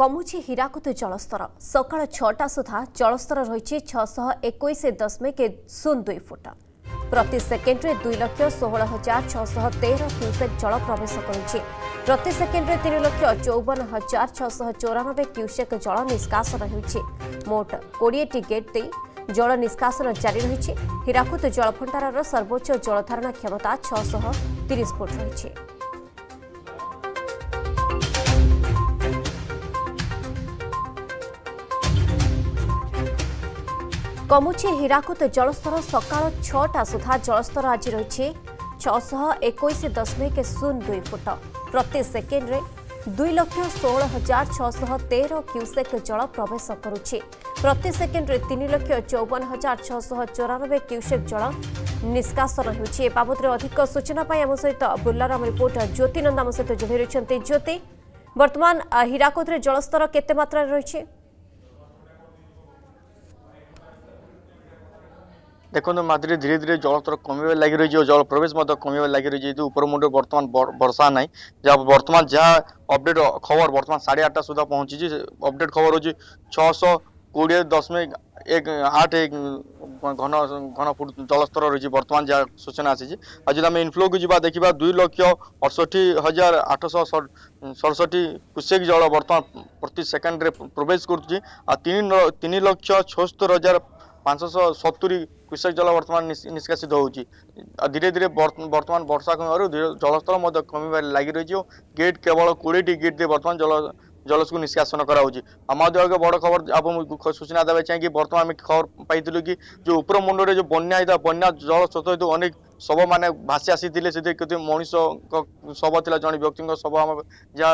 কমুছি হীরাকুদ জলস্তর সকাল ছটা সুদ্ধা জলস্তর রয়েছে ছশহ একুশ দশমিক শূন্য দুই ফুট প্রতি সেকেন্ডে দুই লক্ষ ষোহল হাজার ছশহ তের কিউসেক জল প্রবেশ করেছে প্রতি সেকেন্ডে তিন লক্ষ চৌবন হাজার ছশহ চৌরানবে কিউসেক জল নিষ্কাশন হয়েছে মোট কোড়িয়েটি গেট দিয়ে জল নিষ্কাশন জারি রয়েছে হীরাকুদ জলভণ্ডারর সর্বোচ্চ জলধারণ ক্ষমতা ছশহ তিরিশ ফুট রয়েছে কমুছে হীরাকুদ জলস্তর সকাল ছটা সুদ্ধা জলস্তর আজ রয়েছে ছশ একুশ দশমিক শূন্য দুই ফুট প্রতি সেকেন্ডে দুই লক্ষ ষোহল হাজার ছশ তের ক্যুসেক জল প্রবেশ করুছে প্রতি সেকেন্ডে তিন লক্ষ চৌবন হাজার ছশ চৌরানবে ক্যুসেক জল নিষ্কাশন ହେଉଛି ଏ ବାବଦରେ ଅଧିକ ସୂଚନା ପାଇଁ ଆମ ସହିତ ବୁର୍ଲାର ଆମ ରିପୋର୍ଟର ଜ୍ୟୋତି ନନ୍ଦ ଆମ ସହିତ ଯୋଡ଼ି ରହିଛନ୍ତି ଜ୍ୟୋତି ବର୍ତ୍ତମାନ ହୀରାକୁଦରେ ଜଳସ୍ତର କେତେ ମାତ୍ରାରେ ରହିଛି ଦେଖନ୍ତୁ ମାଦ୍ରୀରେ ଧୀରେ ଧୀରେ ଜଳସ୍ତର କମିବା ଲାଗି ରହିଛି ଓ ଜଳ ପ୍ରବେଶ ମଧ୍ୟ କମିବା ଲାଗି ରହିଛି ଯେହେତୁ ଉପରମୁଣ୍ଡରେ ବର୍ତ୍ତମାନ ବର୍ଷା ନାହିଁ ଯାହା ବର୍ତ୍ତମାନ ଯାହା ଅପଡେଟ୍ ଖବର ବର୍ତ୍ତମାନ ସାଢ଼େ ଆଠଟା ସୁଦ୍ଧା ପହଞ୍ଚିଛି ଅପଡେଟ୍ ଖବର ହେଉଛି ଛଅଶହ କୋଡ଼ିଏ ଦଶମିକ এক আট এক ঘন ঘন ফুট জলস্তর রয়েছে বর্তমান যা সূচনা আসিছে আর যদি আমি ইনফ্লোকে যা দেখা দুই লক্ষ অড়ষঠি হাজার আটশ সড়ষঠি কুসেক জল বর্তমান প্রতি সেকেন্ডে প্রবেশ করছে আর তিন তিন লক্ষ ছস্তর হাজার পাঁচশো সতুরি ବିଶେଷ ଜଳ ବର୍ତ୍ତମାନ ନିଷ୍କାସିତ ହେଉଛି ଧୀରେ ଧୀରେ ବର୍ତ୍ତମାନ ବର୍ଷା କମିବାରୁ ଜଳସ୍ତର ମଧ୍ୟ କମିବାରେ ଲାଗି ରହିଛି ଓ ଗେଟ୍ କେବଳ କୋଡ଼ିଏଟି ଗେଟ୍ ଦେଇ ବର୍ତ୍ତମାନ ଜଳ জলসু নিষ্কাশন করা হচ্ছে আমাদের আগে বড় খবর আপনার সূচনা দেওয়া চাই বর্তমান আমি খবর পাই কি যে উপরমুন্ডরে যে বন্যা হয়েছে বন্যা জল স্রোত হেতু অনেক শব মানে ভাসি আসিলে সেটি কেউ মানুষ শব লা জন ব্যক্তি শব আমি যা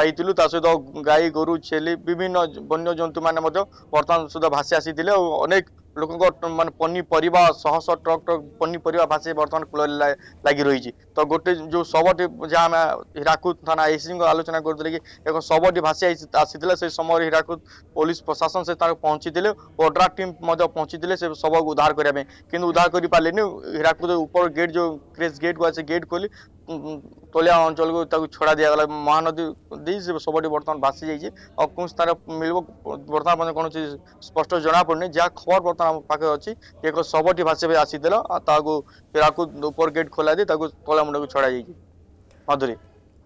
পাইলু তা সহ গাই গরু ছেলে বিভিন্ন বন্যজন্তু মানে বর্তমান সুদ্ধা ভাসি আসিলে অনেক ଲୋକଙ୍କ ମାନେ ପନିପରିବା ଶହ ଶହ ଟ୍ରକ୍ ଟ୍ରକ୍ ପନିପରିବା ଭାସି ବର୍ତ୍ତମାନ କୂଳରେ ଲାଗି ରହିଛି ତ ଗୋଟେ ଯେଉଁ ଶବଟି ଯାହା ଆମେ ହୀରାକୁଦ ଥାନା ଏସିଙ୍କ ଆଲୋଚନା କରୁଥିଲେ କି ଏକ ଶବଟି ଭାସି ଆସି ଆସିଥିଲା ସେ ସମୟରେ ହୀରାକୁଦ ପୋଲିସ ପ୍ରଶାସନ ସେ ତାର ପହଞ୍ଚିଥିଲେ ଓଡ୍ରା ଟିମ୍ ମଧ୍ୟ ପହଞ୍ଚିଥିଲେ ସେ ଶବକୁ ଉଦ୍ଧାର କରିବା ପାଇଁ କିନ୍ତୁ ଉଦ୍ଧାର କରିପାରିଲେନି ହୀରାକୁଦ ଉପର ଗେଟ୍ ଯେଉଁ କ୍ରେସ୍ ଗେଟ୍କୁ ଆସି ଗେଟ୍ ଖୋଲି তলিয়া অঞ্চলকু তাকে ছড়া দিয়াগলা মহানদী দিয়ে সে শবটি বর্তমান ভাসি যাইছে আর কোন স্থান মিলব বর্তমান পর্যন্ত কোণী স্পষ্ট জনাপড়ুনি যা খবর বর্তমান আমার পাখে অছি এক শবটি ভাসিবে আসিদেল আর তাকে তাকে উপর গেট খোলা দিয়ে তাকে তলা মুন্ডকে ছড়া যাইছে মধুরী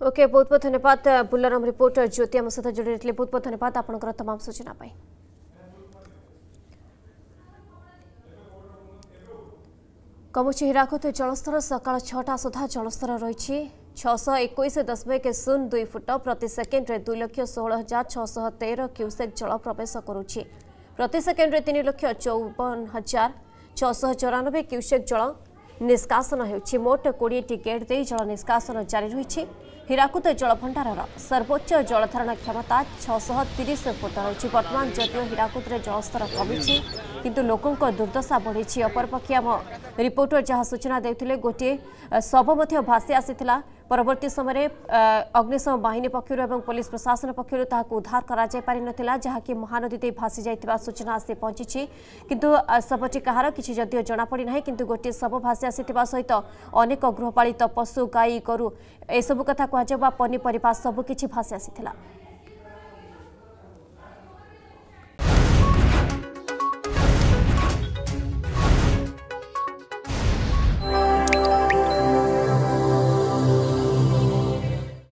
ओके बहुत बहुत धन्यवाद बुलाराम रिपोर्टर ज्योति आम सहित जोड़ी बहुत बहुत धन्यवाद आपंकर तमाम सूचना কমুছি হীরাকুদ জলস্তর সকাল ছটা সুদ্ধা জলস্তর রয়েছে ছশো একুশ দশমিক শূন্য দুই ফুট প্রতি সেকেন্ডে দুই লক্ষ ষোল হাজার ছশহ তের কিউসেক জল প্রবেশ করুছে প্রতি সেকেন্ডে তিন লক্ষ চৌবন হাজার ছশহ চৌরানবে কিউসেক জল নিষ্কাশন ହେଉଛି ମୋଟ କୋଡ଼ିଏଟି ଗେଟ୍ ଦେଇ ଜଳ ନିଷ୍କାସନ ଜାରି ରହିଛି ହୀରାକୁଦ ଜଳଭଣ୍ଡାରର ସର୍ବୋଚ୍ଚ ଜଳଧାରଣ କ୍ଷମତା ଛଅଶହ ତିରିଶ ଫୁଟ ରହିଛି ବର୍ତ୍ତମାନ ଯଦିଓ ହୀରାକୁଦରେ ଜଳସ୍ତର କମିଛି କିନ୍ତୁ ଲୋକଙ୍କ ଦୁର୍ଦ୍ଦଶା ବଢ଼ିଛି ଅପରପକ୍ଷେ ଆମ ରିପୋର୍ଟର ଯାହା ସୂଚନା ଦେଉଥିଲେ ଗୋଟିଏ ଶବ ମଧ୍ୟ ଭାସି ଆସିଥିଲା ପରବର୍ତ୍ତୀ ସମୟରେ ଅଗ୍ନିଶମ ବାହିନୀ ପକ୍ଷରୁ ଏବଂ ପୋଲିସ ପ୍ରଶାସନ ପକ୍ଷରୁ ତାହାକୁ ଉଦ୍ଧାର କରାଯାଇପାରିନଥିଲା ଯାହାକି ମହାନଦୀ ଦେଇ ଭାସି ଯାଇଥିବା ସୂଚନା ଆସି ପହଞ୍ଚିଛି କିନ୍ତୁ ଶବଟି କାହାର କିଛି ଯଦିଓ ଜଣାପଡ଼ିନାହିଁ କିନ୍ତୁ ଗୋଟିଏ ଶବ ଭାସି ଆସିଥିବା ସହିତ ଅନେକ ଗୃହପାଳିତ ପଶୁ ଗାଈ ଗୋରୁ ଏସବୁ କଥା କୁହାଯିବା ପନିପରିବା ସବୁକିଛି ଭାସି ଆସିଥିଲା